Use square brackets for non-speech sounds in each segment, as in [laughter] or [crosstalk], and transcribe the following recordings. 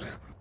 Yeah. [laughs]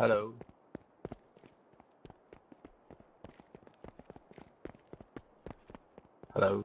Hello. Hello.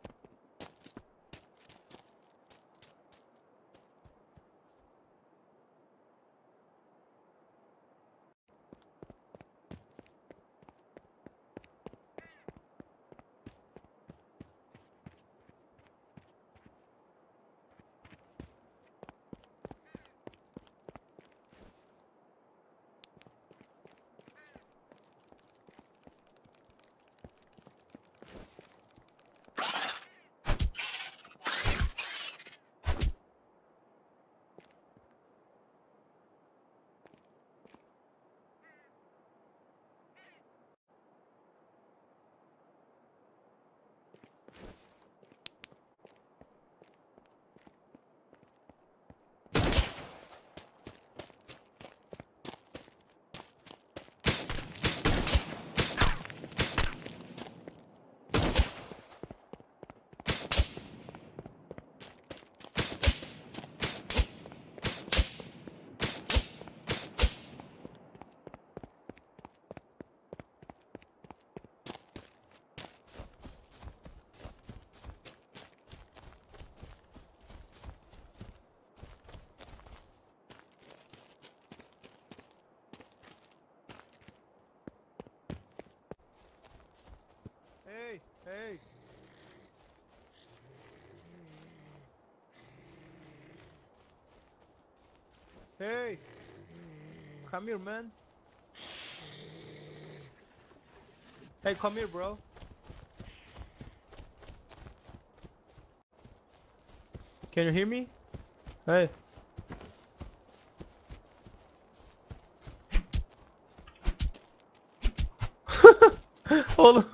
Hey, hey. Come here, man. Hey, come here, bro. Can you hear me? Hey. [laughs] Oğlum.